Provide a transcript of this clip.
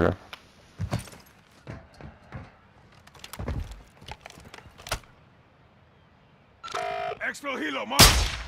here. Exfil Hilo, march!